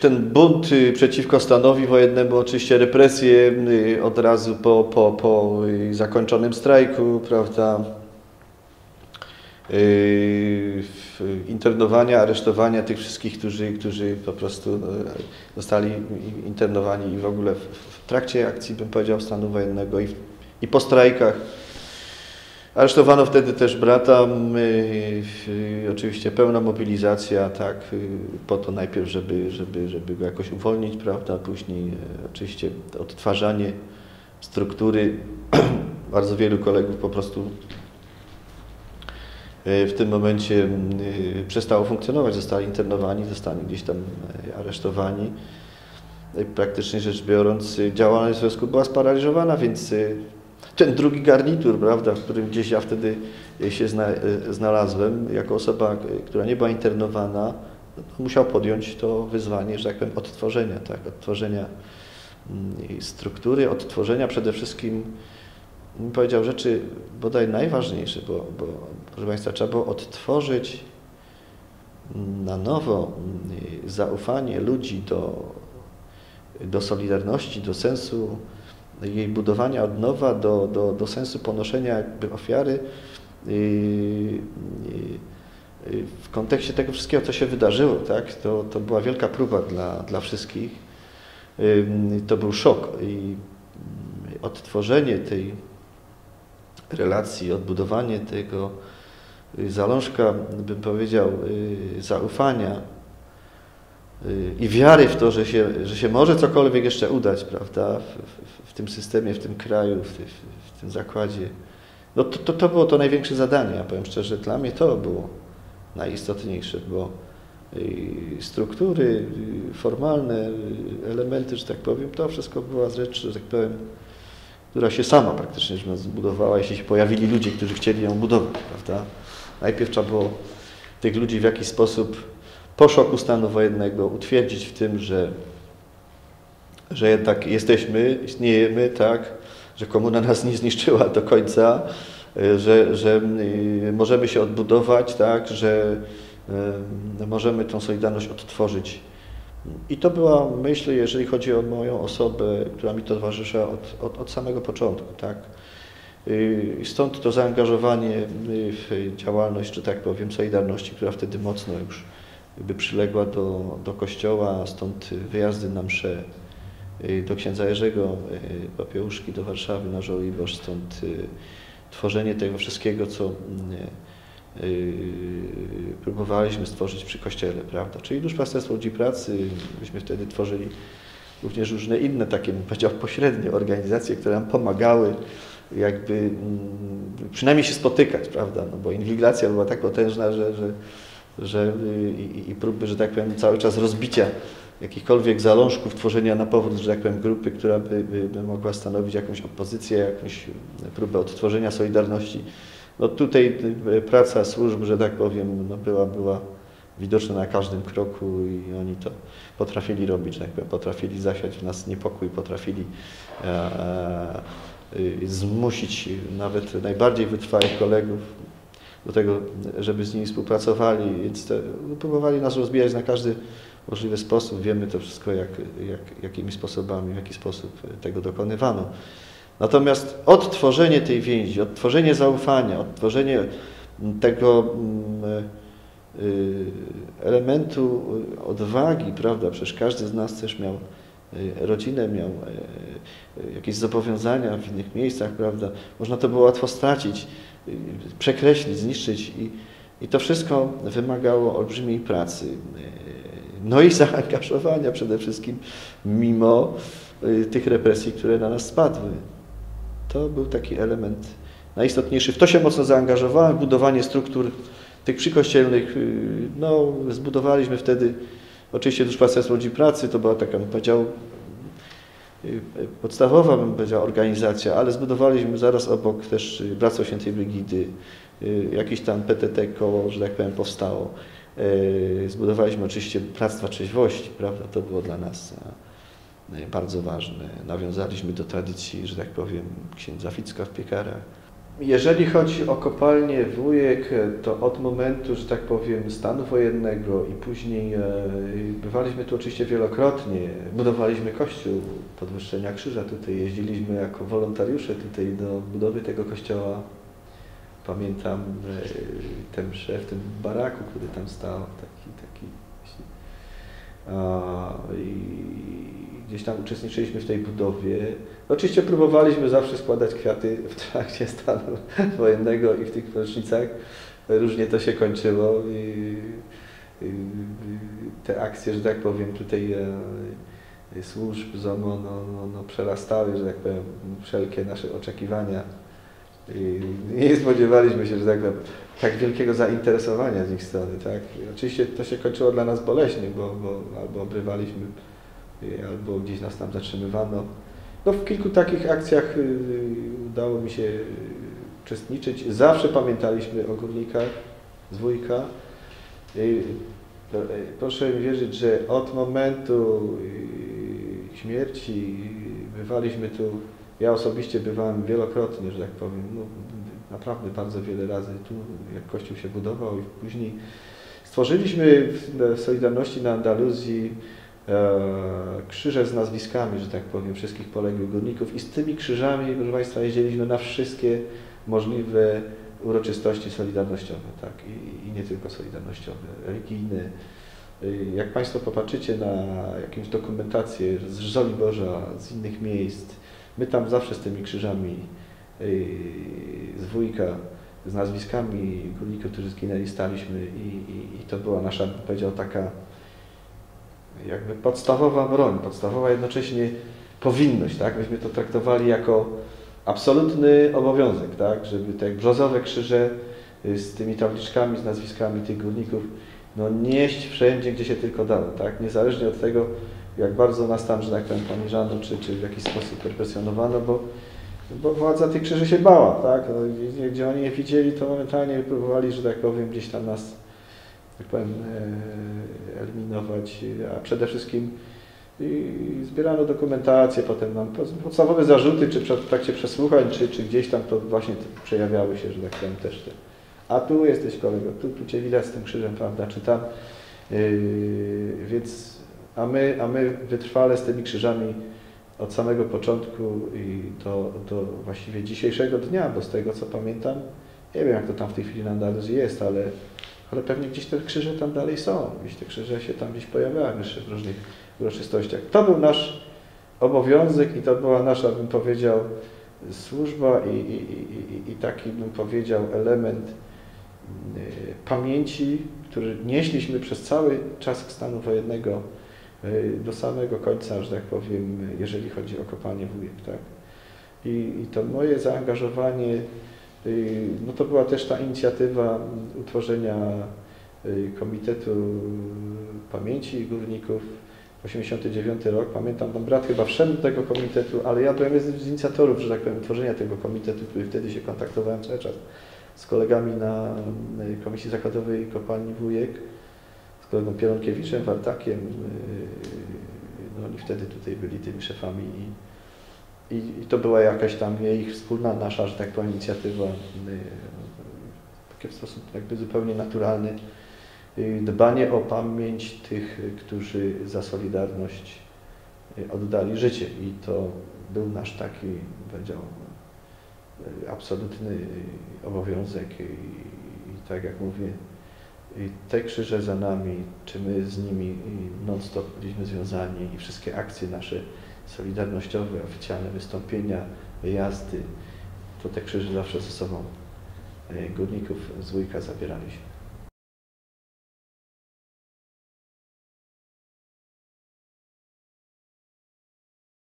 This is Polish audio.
Ten bunt y, przeciwko stanowi wojennemu, oczywiście represje y, od razu po, po, po y, zakończonym strajku, prawda, internowania, aresztowania tych wszystkich, którzy, którzy po prostu zostali internowani i w ogóle w, trakcie akcji, bym powiedział, stanu wojennego i, i po strajkach. Aresztowano wtedy też brata, oczywiście pełna mobilizacja, tak, po to najpierw, żeby, żeby, żeby go jakoś uwolnić, prawda, później e, oczywiście odtwarzanie struktury. Bardzo wielu kolegów po prostu e, w tym momencie przestało funkcjonować, zostali internowani, zostali gdzieś tam e, aresztowani. Praktycznie rzecz biorąc, działalność związku była sparaliżowana, więc ten drugi garnitur, prawda, w którym gdzieś ja wtedy się zna, znalazłem, jako osoba, która nie była internowana, no, musiał podjąć to wyzwanie, że tak powiem, odtworzenia, tak, odtworzenia mm, struktury, odtworzenia przede wszystkim, powiedział, rzeczy bodaj najważniejsze, bo, bo proszę Państwa, trzeba było odtworzyć na nowo mm, zaufanie ludzi do, do solidarności, do sensu jej budowania od nowa do, do, do sensu ponoszenia jakby ofiary w kontekście tego wszystkiego, co się wydarzyło, tak? to, to była wielka próba dla, dla wszystkich. To był szok i odtworzenie tej relacji, odbudowanie tego zalążka, bym powiedział, y, zaufania i wiary w to, że się, że się może cokolwiek jeszcze udać, prawda, w, w, w tym systemie, w tym kraju, w, w tym zakładzie. No to, to, to, było to największe zadanie, ja powiem szczerze, dla mnie to było najistotniejsze, bo struktury y, formalne, y, elementy, że tak powiem, to wszystko była rzecz, że tak powiem, która się sama praktycznie zbudowała, jeśli się pojawili ludzie, którzy chcieli ją budować, prawda? Najpierw trzeba było tych ludzi w jakiś sposób po szoku stanu wojennego utwierdzić w tym, że, że jednak jesteśmy, istniejemy, tak, że komuna nas nie zniszczyła do końca, e, że, że y, możemy się odbudować, tak, że e, możemy tą solidarność odtworzyć. I to była myśl, jeżeli chodzi o moją osobę, która mi towarzyszyła od, od, od samego początku. Tak. Stąd to zaangażowanie w działalność, czy tak powiem, Solidarności, która wtedy mocno już jakby przyległa do, do kościoła, stąd wyjazdy na msze, Y, do księdza Jerzego y, Papiełuszki do Warszawy na Żoliborz, stąd y, tworzenie tego wszystkiego, co próbowaliśmy stworzyć przy Kościele, prawda? Czyli duszpasterstwo ludzi pracy, myśmy wtedy tworzyli również różne inne takie, bym powiedział, pośrednie organizacje, które nam pomagały jakby mm, przynajmniej się spotykać, prawda? No bo inwigilacja była tak potężna, że, że, że i, i próby, że tak powiem, cały czas rozbicia jakichkolwiek zalążków tworzenia na powrót, że tak powiem, grupy, która by, by, by mogła stanowić jakąś opozycję, jakąś próbę odtworzenia Solidarności. No tutaj y, praca służb, że tak powiem, no była, była widoczna na każdym kroku i oni to potrafili robić, że tak powiem, potrafili zasiać w nas niepokój, potrafili e, e, zmusić nawet najbardziej wytrwałych kolegów do tego, żeby z nimi współpracowali, więc te, próbowali nas rozbijać na każdy możliwy sposób. Wiemy to wszystko, jak, jak, jakimi sposobami, w jaki sposób tego dokonywano. Natomiast odtworzenie tej więzi, odtworzenie zaufania, odtworzenie tego mm, y, elementu odwagi, prawda, przecież każdy z nas też miał y, rodzinę, miał jakieś zobowiązania w innych miejscach, prawda, można to było łatwo stracić, przekreślić, zniszczyć i, i to wszystko wymagało olbrzymiej pracy no i zaangażowania przede wszystkim, mimo y, tych represji, które na nas spadły. To był taki element najistotniejszy. W to się mocno zaangażowałem, budowanie struktur tych przykościelnych. Y, no, zbudowaliśmy wtedy oczywiście Duszpasterstwo Ludzi Pracy, to była taka, bym powiedział, podstawowa, bym powiedział, organizacja, ale zbudowaliśmy zaraz obok też Bractwo Świętej Brygidy, jakieś tam PTT koło, że tak powiem, powstało. Zbudowaliśmy oczywiście Bractwa Trzeźwości, prawda? To było dla nas bardzo ważne. Nawiązaliśmy do tradycji, że tak powiem, księdza Ficka w piekarach. Jeżeli chodzi o kopalnię Wujek, to od momentu, że tak powiem, stanu wojennego i później e, bywaliśmy tu oczywiście wielokrotnie. Budowaliśmy kościół podwyższenia krzyża tutaj, jeździliśmy jako wolontariusze tutaj do budowy tego kościoła. Pamiętam e, ten mszę w tym baraku, który tam stał, taki, taki. A, i gdzieś tam uczestniczyliśmy w tej budowie. Oczywiście próbowaliśmy zawsze składać kwiaty w trakcie stanu wojennego i w tych rocznicach. Różnie to się kończyło. I, te akcje, że tak powiem, tutaj e, służb ZOMO no, no, no, przerastały, że tak powiem, wszelkie nasze oczekiwania. I nie spodziewaliśmy się, że tak, tak wielkiego zainteresowania z ich strony. Tak? Oczywiście to się kończyło dla nas boleśnie, bo, bo albo obrywaliśmy albo gdzieś nas tam zatrzymywano. No, w kilku takich akcjach y, udało mi się uczestniczyć. Zawsze pamiętaliśmy o górnikach z wujka. Y, proszę mi wierzyć, że od momentu y, śmierci bywaliśmy tu, ja osobiście bywałem wielokrotnie, że tak powiem, no, naprawdę bardzo wiele razy tu, jak Kościół się budował i później stworzyliśmy w Solidarności na Andaluzji krzyże z nazwiskami, że tak powiem, wszystkich poległych górników i z tymi krzyżami, proszę Państwa, jeździliśmy na wszystkie możliwe uroczystości solidarnościowe, tak, i, i nie tylko solidarnościowe, religijne. Y, jak Państwo popatrzycie na jakąś dokumentację z Żoli Boża, z innych miejsc, my tam zawsze z tymi krzyżami y, z wujka, z nazwiskami górników, którzy zginęli, staliśmy i, i, i to była nasza, powiedział, taka jakby podstawowa broń, podstawowa jednocześnie powinność, tak? Myśmy to traktowali jako absolutny obowiązek, tak? Żeby te brzozowe krzyże y, z tymi tabliczkami, z nazwiskami tych górników, no nieść wszędzie, gdzie się tylko dało, tak? Niezależnie od tego, jak bardzo nas tam, że tak powiem, poniżano, czy, czy w jakiś sposób represjonowano, bo, bo władza tych krzyży się bała, tak? No, gdzie, oni je widzieli, to momentalnie próbowali, że tak powiem, gdzieś tam nas tak powiem, e, eliminować, a przede wszystkim zbierano dokumentację, potem nam podstawowe zarzuty, czy w trakcie przesłuchań, czy, czy gdzieś tam to właśnie przejawiały się, że tak powiem też te. A tu jesteś kolego, tu, tu Cię widać z tym krzyżem, prawda, czy tam. Yy, więc, a my, a my wytrwale z tymi krzyżami od samego początku i do, do właściwie dzisiejszego dnia, bo z tego co pamiętam, nie wiem jak to tam w tej chwili na Andaluzji jest, ale ale pewnie gdzieś te krzyże tam dalej są, gdzieś te krzyże się tam gdzieś pojawiają jeszcze w różnych uroczystościach. To był nasz obowiązek i to była nasza, bym powiedział, służba i, i, i, i taki, bym powiedział, element y, pamięci, który nieśliśmy przez cały czas stanu wojennego y, do samego końca, że tak powiem, jeżeli chodzi o kopalnię wujek. Tak? I, I to moje zaangażowanie no to była też ta inicjatywa utworzenia y, Komitetu Pamięci Górników. 89 rok, pamiętam, pan brat chyba wszedł do tego komitetu, ale ja byłem jednym z inicjatorów, że tak powiem, tego komitetu, który wtedy się kontaktowałem cały czas z kolegami na y, Komisji Zakładowej Kopalni Wujek, z kolegą Pieronkiewiczem, Wartakiem, no oni wtedy tutaj byli tymi szefami i i, to była jakaś tam ich wspólna nasza, że tak powiem, inicjatywa, y, takie w sposób jakby zupełnie naturalny, y, dbanie o pamięć tych, którzy za Solidarność y, oddali życie. I to był nasz taki, powiedział, absolutny obowiązek i, i tak jak mówię, te krzyże za nami, czy my z nimi non-stop byliśmy związani i wszystkie akcje nasze solidarnościowe, oficjalne wystąpienia, wyjazdy, to te krzyże zawsze ze sobą e, górników z Wujka zabieraliśmy.